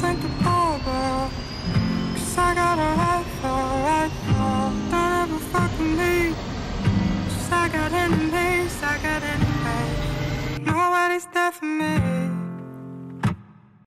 think about love Cause I got a life for life for Don't ever fucking leave Cause I got enemies, I got enemies. Nobody's there for me